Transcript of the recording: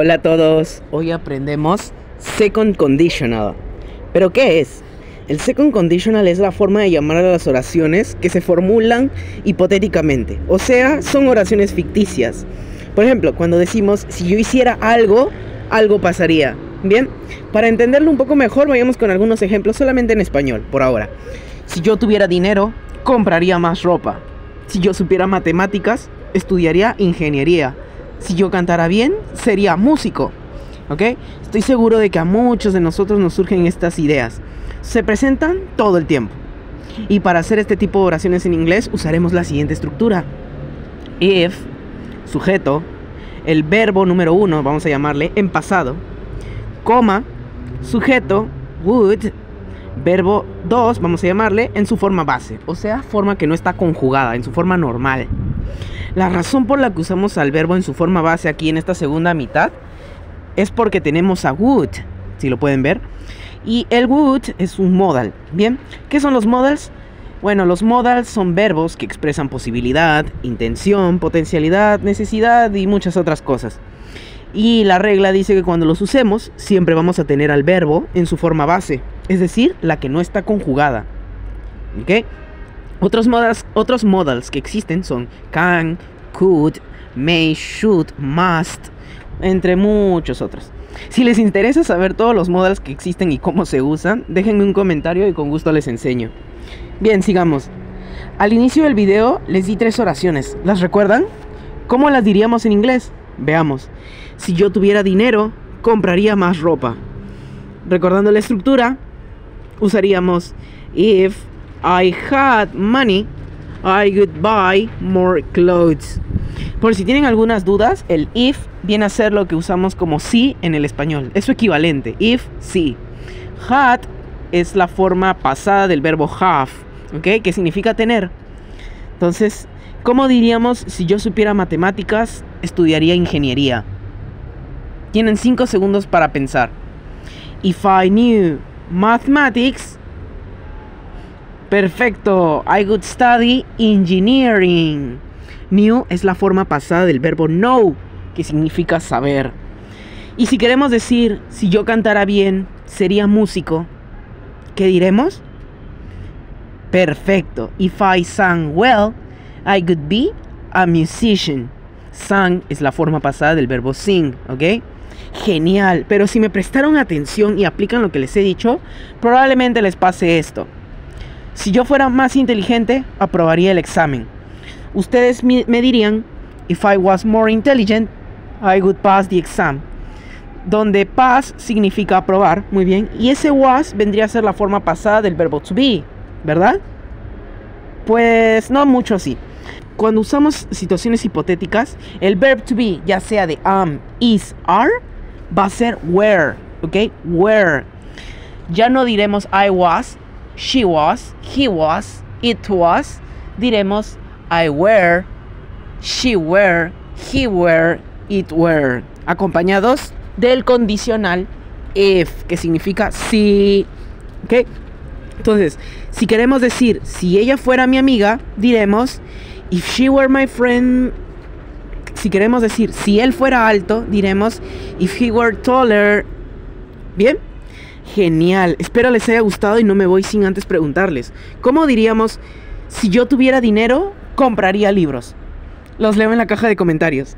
Hola a todos, hoy aprendemos Second Conditional. ¿Pero qué es? El Second Conditional es la forma de llamar a las oraciones que se formulan hipotéticamente, o sea, son oraciones ficticias. Por ejemplo, cuando decimos, si yo hiciera algo, algo pasaría. Bien, para entenderlo un poco mejor, vayamos con algunos ejemplos solamente en español, por ahora. Si yo tuviera dinero, compraría más ropa. Si yo supiera matemáticas, estudiaría ingeniería si yo cantara bien, sería músico. ¿Ok? Estoy seguro de que a muchos de nosotros nos surgen estas ideas. Se presentan todo el tiempo. Y para hacer este tipo de oraciones en inglés usaremos la siguiente estructura. If, sujeto, el verbo número uno, vamos a llamarle en pasado, coma, sujeto, would, verbo 2, vamos a llamarle en su forma base, o sea, forma que no está conjugada, en su forma normal. La razón por la que usamos al verbo en su forma base aquí en esta segunda mitad es porque tenemos a would, si lo pueden ver. Y el would es un modal. Bien, ¿qué son los modals? Bueno, los modals son verbos que expresan posibilidad, intención, potencialidad, necesidad y muchas otras cosas. Y la regla dice que cuando los usemos, siempre vamos a tener al verbo en su forma base, es decir, la que no está conjugada. ¿Ok? Otros modals, otros modals que existen son can, could, may, should, must, entre muchos otros. Si les interesa saber todos los modals que existen y cómo se usan, déjenme un comentario y con gusto les enseño. Bien, sigamos. Al inicio del video les di tres oraciones. ¿Las recuerdan? ¿Cómo las diríamos en inglés? Veamos. Si yo tuviera dinero, compraría más ropa. Recordando la estructura, usaríamos if I had money, I would buy more clothes. Por si tienen algunas dudas, el if viene a ser lo que usamos como si en el español. Es su equivalente. If, sí. Had es la forma pasada del verbo have, ¿ok? Que significa tener. Entonces, ¿cómo diríamos si yo supiera matemáticas, estudiaría ingeniería? Tienen 5 segundos para pensar. If I knew mathematics, Perfecto. I would study engineering. New es la forma pasada del verbo know, que significa saber. Y si queremos decir, si yo cantara bien, sería músico, ¿qué diremos? Perfecto. If I sang well, I could be a musician. Sang es la forma pasada del verbo sing, ¿ok? Genial. Pero si me prestaron atención y aplican lo que les he dicho, probablemente les pase esto. Si yo fuera más inteligente, aprobaría el examen. Ustedes me dirían, if I was more intelligent, I would pass the exam. Donde pass significa aprobar, muy bien, y ese was vendría a ser la forma pasada del verbo to be, ¿verdad? Pues no mucho así. Cuando usamos situaciones hipotéticas, el verbo to be, ya sea de am, is, are, va a ser where, ¿ok? Where. Ya no diremos I was, she was, he was, it was, diremos I were, she were, he were, it were, acompañados del condicional if, que significa si. ¿Ok? Entonces, si queremos decir si ella fuera mi amiga, diremos if she were my friend. Si queremos decir si él fuera alto, diremos if he were taller. ¿Bien? Genial, espero les haya gustado y no me voy sin antes preguntarles, ¿cómo diríamos, si yo tuviera dinero, compraría libros? Los leo en la caja de comentarios.